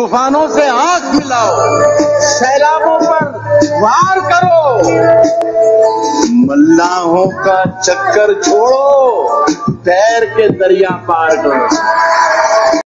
तूफानों से आँख मिलाओ, सैलाबों पर वार करो, मल्लाहों का चक्कर छोड़ो तैर के दरिया पार करो।